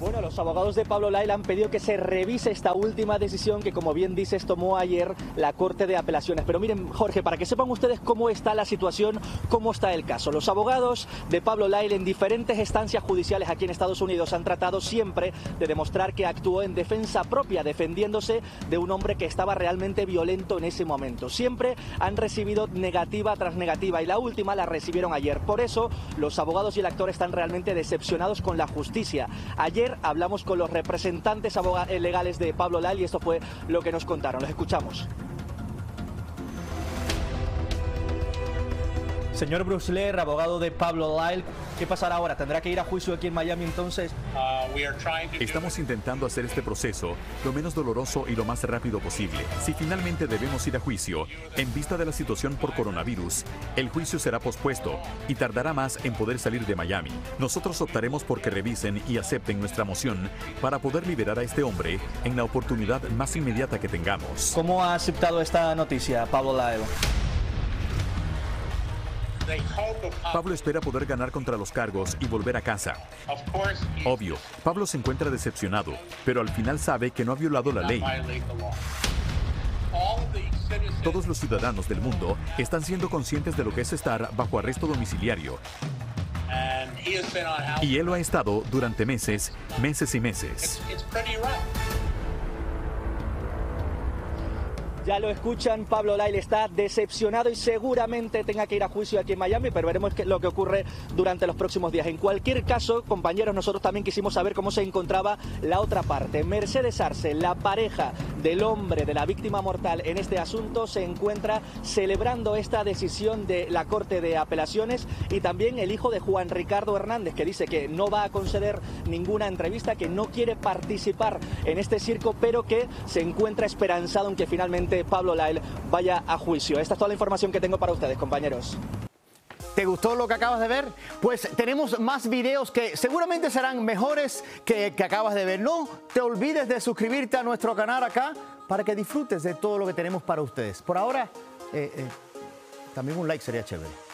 Bueno, los abogados de Pablo Lail han pedido que se revise esta última decisión que, como bien dices, tomó ayer la Corte de Apelaciones. Pero miren, Jorge, para que sepan ustedes cómo está la situación, cómo está el caso. Los abogados de Pablo Lail en diferentes estancias judiciales aquí en Estados Unidos han tratado siempre de demostrar que actuó en defensa propia, defendiéndose de un hombre que estaba realmente violento en ese momento. Siempre han recibido negativa tras negativa y la última la recibieron ayer. Por eso, los abogados y el actor están realmente decepcionados con la justicia. Ayer hablamos con los representantes eh, legales de Pablo Lal y esto fue lo que nos contaron. Los escuchamos. Señor Bruce Leer, abogado de Pablo Lyle, ¿qué pasará ahora? ¿Tendrá que ir a juicio aquí en Miami entonces? Uh, Estamos intentando hacer este proceso lo menos doloroso y lo más rápido posible. Si finalmente debemos ir a juicio, en vista de la situación por coronavirus, el juicio será pospuesto y tardará más en poder salir de Miami. Nosotros optaremos por que revisen y acepten nuestra moción para poder liberar a este hombre en la oportunidad más inmediata que tengamos. ¿Cómo ha aceptado esta noticia Pablo Lyle? Pablo espera poder ganar contra los cargos y volver a casa. Obvio, Pablo se encuentra decepcionado, pero al final sabe que no ha violado la ley. Todos los ciudadanos del mundo están siendo conscientes de lo que es estar bajo arresto domiciliario. Y él lo ha estado durante meses, meses y meses. Ya lo escuchan, Pablo Lyle está decepcionado y seguramente tenga que ir a juicio aquí en Miami, pero veremos lo que ocurre durante los próximos días. En cualquier caso, compañeros, nosotros también quisimos saber cómo se encontraba la otra parte. Mercedes Arce, la pareja del hombre, de la víctima mortal en este asunto, se encuentra celebrando esta decisión de la Corte de Apelaciones y también el hijo de Juan Ricardo Hernández, que dice que no va a conceder ninguna entrevista, que no quiere participar en este circo, pero que se encuentra esperanzado en que finalmente Pablo Lyle vaya a juicio. Esta es toda la información que tengo para ustedes, compañeros. ¿Te gustó lo que acabas de ver? Pues tenemos más videos que seguramente serán mejores que, que acabas de ver. No te olvides de suscribirte a nuestro canal acá para que disfrutes de todo lo que tenemos para ustedes. Por ahora, eh, eh, también un like sería chévere.